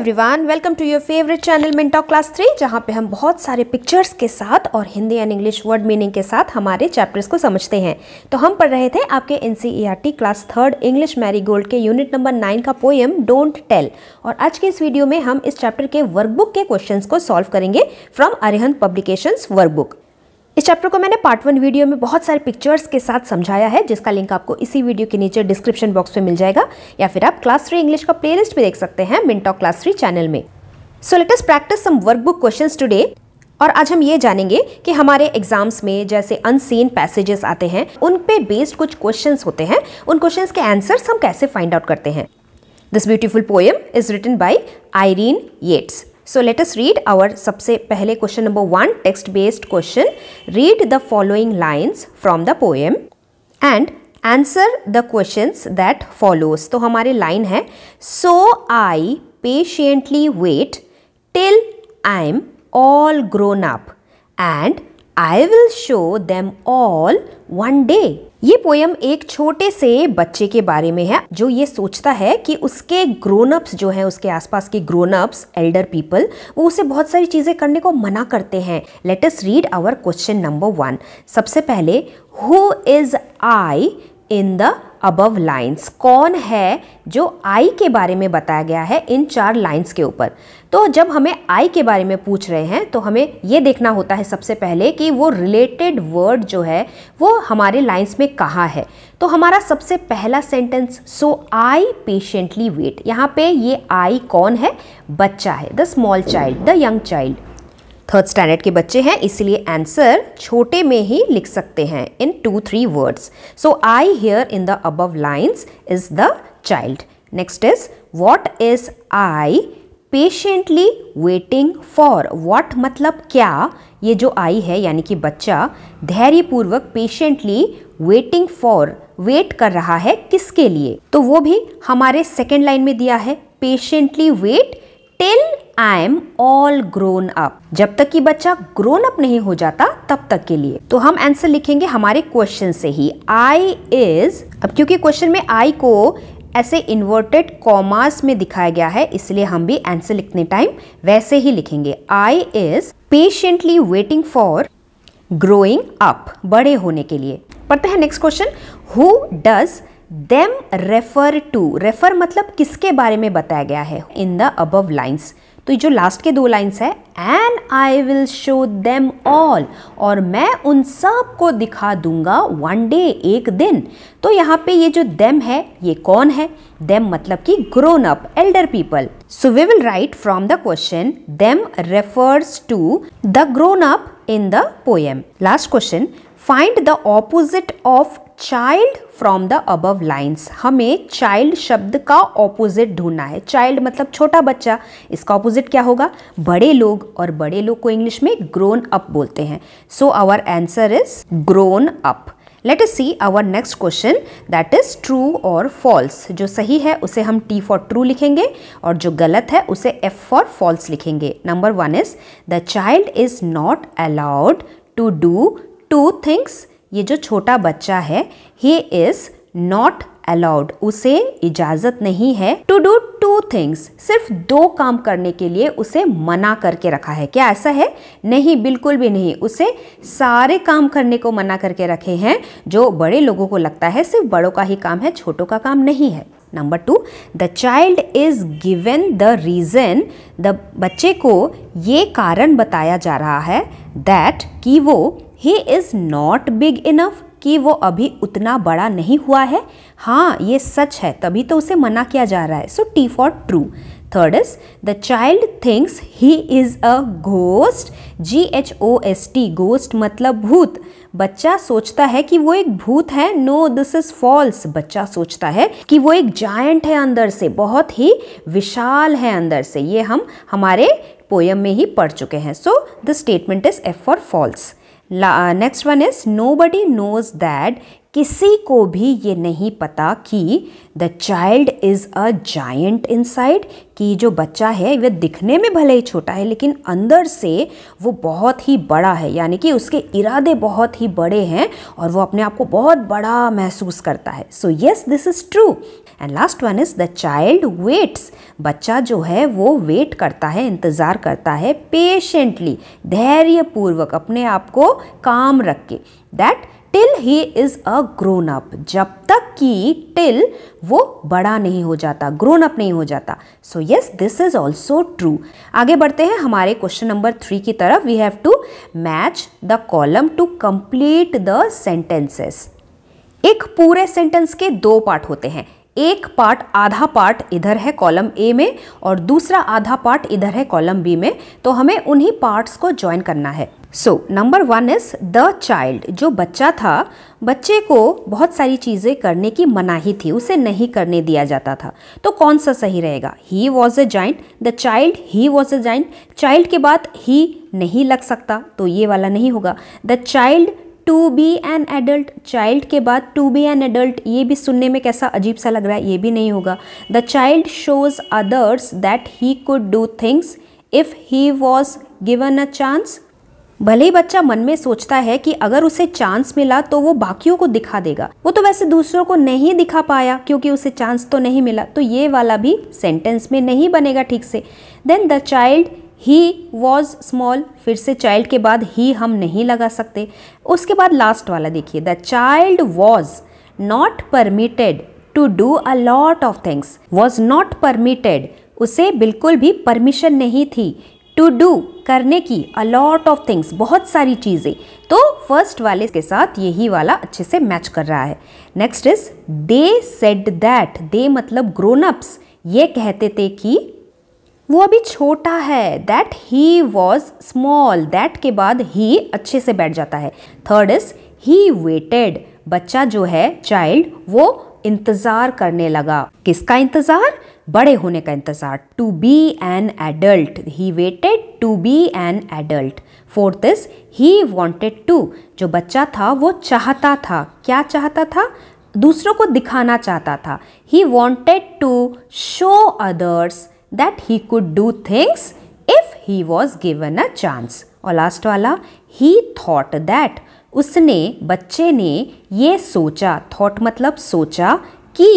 Everyone welcome to your favourite channel Mintalk class three जहाँ पे हम बहुत सारे पिक्चर्स के साथ और Hindi and English word meaning के साथ हमारे चैप्टर्स को समझते हैं। तो हम पढ़ रहे थे आपके एन class third English Marie Gold के यूनिट नंबर नाइन का पोएम डोंट टेल और आज के इस वीडियो में हम इस चैप्टर के वर्कबुक के क्वेश्चन को सॉल्व करेंगे फ्रॉम अरिहंत पब्लिकेशंस वर्कबुक इस चैप्टर को मैंने पार्ट वन वीडियो में बहुत सारे पिक्चर्स के साथ समझाया है, जिसका लिंक आपको इसी वीडियो के नीचे डिस्क्रिप्शन बॉक्स में मिल जाएगा, या फिर आप क्लास थ्री इंग्लिश का प्लेलिस्ट भी देख सकते हैं मिनटॉक क्लास थ्री चैनल में। So let us practise some workbook questions today और आज हम ये जानेंगे कि हमारे एग्ज़ाम्स में जैसे अनसीन पैसेजेस आते हैं, उन पे बेस्ड कुछ क्वेश्चंस होते हैं, उन क्वेश्चंस के आंसर्स हम कैसे फाइंड आउट करते हैं। This beautiful poem is written by Irene Yeats so let us read our सबसे पहले question number one text based question read the following lines from the poem and answer the questions that follows तो हमारे line है. So I patiently wait till I am all grown up and I will show them all one day ये poem एक छोटे से बच्चे के बारे में है, जो ये सोचता है कि उसके ग्रोन अप्स जो हैं, उसके आसपास के ग्रोन अप्स एल्डर पीपल वो उसे बहुत सारी चीज़ें करने को मना करते हैं। Let us read our question number one सबसे पहले who is I in the above lines कौन है जो आई के बारे में बताया गया है इन चार लाइन्स के ऊपर? तो जब हमें आई के बारे में पूछ रहे हैं तो हमें ये देखना होता है सबसे पहले कि वो रिलेटेड वर्ड जो है, वो हमारे लाइन्स में कहाँ है। तो हमारा सबसे पहला sentence so I patiently wait यहाँ पे ये आई कौन है? बच्चा है the small child the young child third standard के बच्चे हैं, इसलिए आंसर छोटे में ही लिख सकते हैं in two three words so I here in the above lines is the child next is what is I patiently waiting for what मतलब क्या? ये जो आई है, यानी कि बच्चा, धैर्यपूर्वक पेशेंटली वेटिंग फॉर वेट कर रहा है किसके लिए? तो वो भी हमारे सेकेंड लाइन में दिया है patiently wait till I am all grown up जब तक कि बच्चा ग्रोन अप नहीं हो जाता, तब तक के लिए। तो हम आंसर लिखेंगे हमारे क्वेश्चन से ही। आई इज़ अब क्योंकि क्वेश्चन में आई को ऐसे इन्वर्टेड कॉमास में दिखाया गया है, इसलिए हम भी आंसर लिखने टाइम वैसे ही लिखेंगे। I is patiently waiting for growing up बड़े होने के लिए। पढ़ते हैं next question who does them refer to refer मतलब किसके बारे में बताया गया है? इन द अबव लाइन्स तो जो लास्ट के दो लाइन्स है and I will show them all और मैं उन सबको दिखा दूँगा वन डे एक दिन। तो यहाँ पे ये जो देम है, ये कौन है? देम मतलब कि grown up elder people so we will write from the question them refers to the grown up in the poem last question find the opposite of child from the above lines हमें child शब्द का opposite ढूंढना है। Child मतलब छोटा बच्चा। इसका opposite क्या होगा? बड़े लोग, और बड़े लोग को इंग्लिश में ग्रोन अप बोलते हैं। So our answer is grown up let us see our next question that is true और फॉल्स जो सही है, उसे हम टी फॉर ट्रू लिखेंगे, और जो गलत है, उसे एफ़ फॉर फॉल्स लिखेंगे। Number one is the child is not allowed to do two things ये जो छोटा बच्चा है ही इज़ नॉट अलाउड उसे इजाज़त नहीं है टू डू टू थिंग्स सिर्फ़ दो काम करने के लिए उसे मना करके रखा है। क्या ऐसा है? नहीं, बिल्कुल भी नहीं। उसे सारे काम करने को मना करके रखे हैं, जो बड़े लोगों को लगता है सिर्फ़ बड़ों का ही काम है, छोटों का काम नहीं है। Number two the child is given the reason the बच्चे को ये कारण बताया जा रहा है दैट कि वो he is not big enough कि वो अभी उतना बड़ा नहीं हुआ है। हाँ ये सच है, तभी तो उसे मना किया जा रहा है। So T for true third is the child thinks he is a ghost G H O S T ghost मतलब भूत। बच्चा सोचता है कि वो एक भूत है। नो दिस इज़ फॉल्स बच्चा सोचता है कि वो एक जायंट है अंदर से। बहुत ही विशाल है अंदर से। ये हम हमारे पोयम में ही पढ़ चुके हैं। So the statement is F for false next one is nobody knows that किसी को भी ये नहीं पता कि the child is a giant inside कि जो बच्चा है वह दिखने में भले ही छोटा है, लेकिन अंदर से वो बहुत ही बड़ा है, यानी कि उसके इरादे बहुत ही बड़े हैं और वो अपने आप को बहुत बड़ा महसूस करता है। So yes this is true and last one is the child waits बच्चा जो है, वो वेट करता है, इंतज़ार करता है पेशेंटली धैर्यपूर्वक अपने आप को काम रख के। That till he is a grown up जब तक कि टिल वो बड़ा नहीं हो जाता ग्रोन अप नहीं हो जाता। So yes this is also true आगे बढ़ते हैं, हमारे क्वेश्चन नंबर थ्री की तरफ़। We have to match the column to complete the sentences एक पूरे सेंटेंस के दो पार्ट होते हैं। एक पार्ट आधा पार्ट इधर है कॉलम ए में और दूसरा आधा पार्ट इधर है कॉलम बी में तो हमें उन्हीं पार्ट्स को ज्वाइन करना है। So number one is the child जो बच्चा था, बच्चे को बहुत सारी चीज़ें करने की मनाही थी, उसे नहीं करने दिया जाता था। तो कौन सा सही रहेगा? He was a giant the child he was a giant child के बाद ही नहीं लग सकता तो ये वाला नहीं होगा। The child to be an adult child के बाद टू बी एन एडल्ट, ये भी सुनने में कैसा अजीब सा लग रहा है, ये भी नहीं होगा। The child shows others that he could do things if he was given a chance भले ही बच्चा मन में सोचता है कि अगर उसे चांस मिला तो वो बाकियों को दिखा देगा। वो तो वैसे दूसरों को नहीं दिखा पाया, क्योंकि उसे चांस तो नहीं मिला। तो ये वाला भी सेंटेंस में नहीं बनेगा ठीक से। Then the child he was small फिर से चाइल्ड के बाद ही हम नहीं लगा सकते। उसके बाद लास्ट वाला देखिए। The child was not permitted to do a lot of things was not permitted उसे बिल्कुल भी परमिशन नहीं थी टू डू करने की अ ऑफ़ थिंग्स बहुत सारी चीज़ें। तो फ़र्स्ट वाले के साथ यही वाला अच्छे से मैच कर रहा है। Next is they said that they मतलब ग्रोन अप्स ये कहते थे कि वो अभी छोटा है that he was small that के बाद ही अच्छे से बैठ जाता है। थर्ड इज़ ही वेटेड बच्चा जो है चाइल्ड वो इंतज़ार करने लगा। किसका इंतज़ार? बड़े होने का इंतज़ार। To be an adult he waited to be an adult fourth is he wanted to जो बच्चा था, वो चाहता था। क्या चाहता था? दूसरों को दिखाना चाहता था। He wanted to show others that he could do things if he was given a chance. और लास्ट वाला he thought that उसने बच्चे ने ये सोचा thought मतलब सोचा कि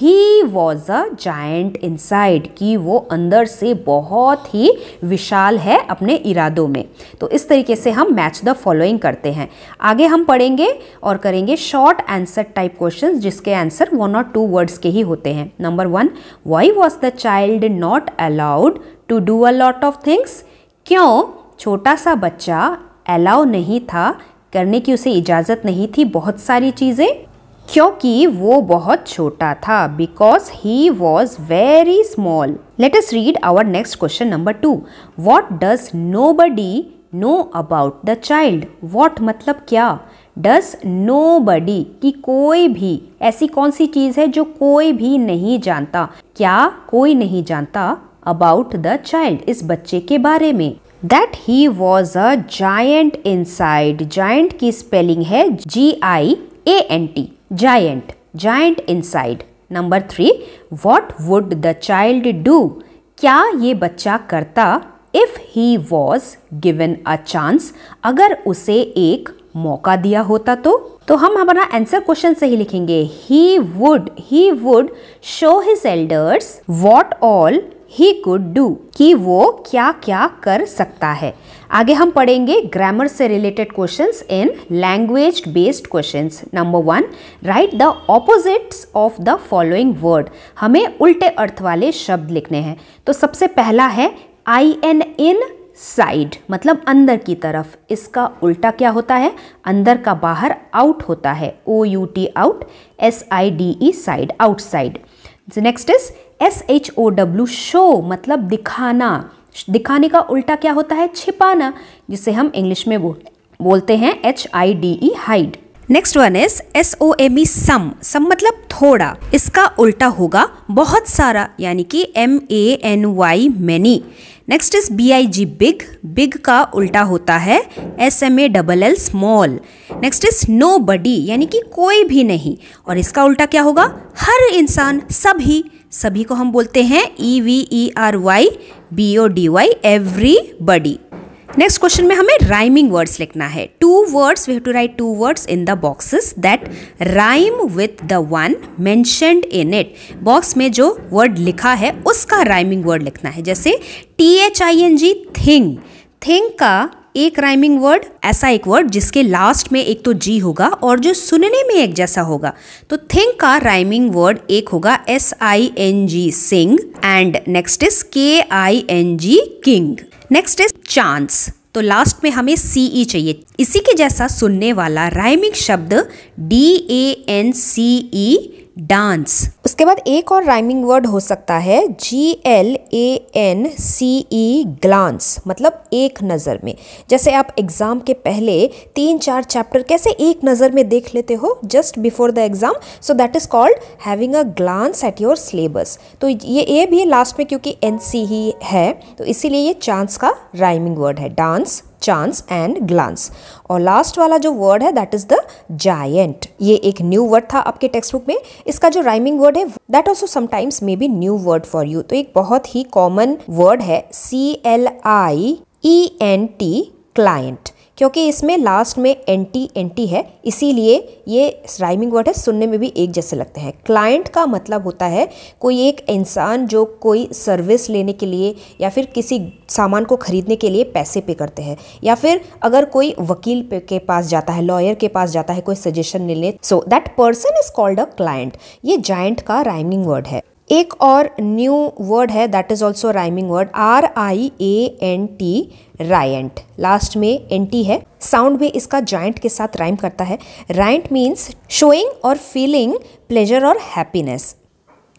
he was a giant inside कि वो अंदर से बहुत ही विशाल है अपने इरादों में। तो इस तरीके से हम मैच द फॉलोइंग करते हैं। आगे हम पढ़ेंगे और करेंगे शॉर्ट आंसर टाइप क्वेश्चन जिसके आंसर वन और टू वर्ड्स के ही होते हैं। Number one why was the child not allowed to do a lot of things क्यों छोटा सा बच्चा अलाउ नहीं था? करने की उसे इजाज़त नहीं थी? बहुत सारी चीज़ें। क्योंकि वो बहुत छोटा था because he was very small let us read our next question number two what does nobody know about the child what मतलब क्या? डज नो बडी कि कोई भी, ऐसी कौन सी चीज़ है जो कोई भी नहीं जानता? क्या कोई नहीं जानता अबाउट द चाइल्ड इस बच्चे के बारे में? That he was a giant inside giant की स्पेलिंग है G I A N T giant. Giant inside. Number three what would the child do क्या ये बच्चा करता? If he was given a chance अगर उसे एक मौका दिया होता तो? तो हम हमारा आंसर क्वेश्चन से ही लिखेंगे। He would he would show his elders what all he could do कि वो क्या क्या कर सकता है। आगे हम पढ़ेंगे ग्रामर से related questions in language based questions number one write the opposites of the following word हमें उल्टे अर्थ वाले शब्द लिखने हैं। तो सबसे पहला है आई एन इन साइड मतलब अंदर की तरफ़। इसका उल्टा क्या होता है? अंदर का बाहर आउट होता है। O U T out S I D E side outside next is S H O W show मतलब दिखाना। दिखाने का उल्टा क्या होता है? छिपाना, जिसे हम इंग्लिश में बोल बोलते हैं H I D E hide next one is S O M E some some मतलब थोड़ा। इसका उल्टा होगा बहुत सारा, यानी कि M A N Y many next is B I G big big का उल्टा होता है S M A double L small next is nobody यानी कि कोई भी नहीं। और इसका उल्टा क्या होगा? हर इंसान, सभी सभी को हम बोलते हैं E V E R Y B O D Y everybody next question में हमें राइमिंग वर्ड्स लिखना है. Two words we have to write two words in the boxes that rhyme with the one mentioned in it box में जो word लिखा है, उसका rhyming word लिखना है. जैसे T H I N G thing thing का एक राइमिंग वर्ड ऐसा एक वर्ड जिसके लास्ट में एक तो जी होगा और जो सुनने में एक जैसा होगा। तो थिंक का राइमिंग वर्ड एक होगा S I N G sing and next is K I N G king next is chance तो लास्ट में हमें सी ई e चाहिए। इसी के जैसा सुनने वाला राइमिंग शब्द D A N C E dance. उसके बाद एक और राइमिंग वर्ड हो सकता है G L A N C E glance मतलब एक नज़र में। जैसे आप एग्ज़ाम के पहले तीन चार चैप्टर कैसे एक नज़र में देख लेते हो just before the exam so that is called having a glance at your syllabus तो ये ए भी है लास्ट में क्योंकि एन सी ही है तो इसीलिए ये चांस का राइमिंग वर्ड है, डांस। चांस एंड ग्लांस और लास्ट वाला जो वर्ड है दैट इज़ द जायंट ये एक न्यू वर्ड था आपके टेक्स्ट बुक में। इसका जो राइमिंग वर्ड है that also sometimes may be new word for you तो एक बहुत ही कॉमन वर्ड है C L I E N T client क्योंकि इसमें लास्ट में एंटी एंटी है, इसीलिए ये राइमिंग वर्ड है, सुनने में भी एक जैसे लगते हैं। क्लाइंट का मतलब होता है कोई एक इंसान जो कोई सर्विस लेने के लिए या फिर किसी सामान को खरीदने के लिए पैसे पे करते हैं। या फिर अगर कोई वकील के पास जाता है लॉयर के पास जाता है, कोई सजेशन लेने so that person is called a client ये जाइंट का राइमिंग वर्ड है। एक और न्यू वर्ड है that is also rhyming word R I A N T riant last में एन टी है. साउंड भी इसका जॉइंट के साथ राइम करता है. राइंट मीन्स शोइंग और फीलिंग प्लेजर और happiness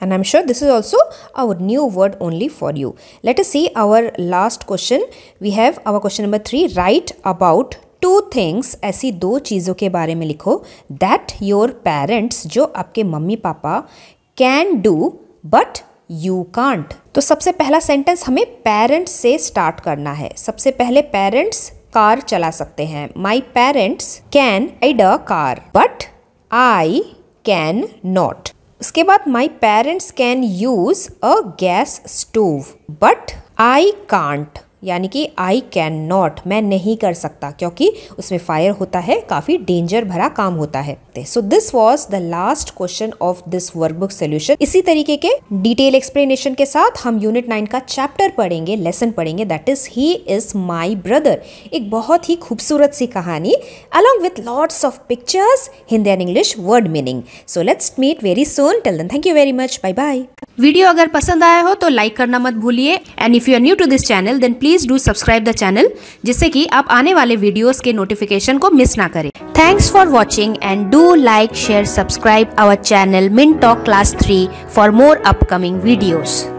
and i'm sure this is also our new word only for you. Let us see our last question. We have our question number 3 write about two things ऐसी दो चीज़ों के बारे में लिखो that your parents जो आपके mummy papa can do but you can't तो सबसे पहला सेंटेंस हमें पेरेंट्स से स्टार्ट करना है। सबसे पहले पेरेंट्स कार चला सकते हैं। My parents can add a car but I cannot not उसके बाद my parents can use a gas stove but I can't यानी कि आई कैन नॉट मैं नहीं कर सकता, क्योंकि उसमें फायर होता है, काफ़ी डेंजर भरा काम होता है। So this was the last question of this workbook solution इसी तरीके के डिटेल एक्सप्लेनेशन के साथ हम यूनिट नाइन का चैप्टर पढ़ेंगे लेसन पढ़ेंगे that is he is my brother एक बहुत ही खूबसूरत सी कहानी along with lots of pictures Hindi and English word meaning so let's meet very soon till then thank you very much bye bye video अगर पसंद आया हो तो लाइक करना मत भूलिए and if you are new to this channel then please do subscribe the channel जिससे कि आप आने वाले वीडियोस के नोटिफिकेशन को मिस ना करें thanks for watching and do like, share, subscribe our channel Min Talk Class 3 for more upcoming videos.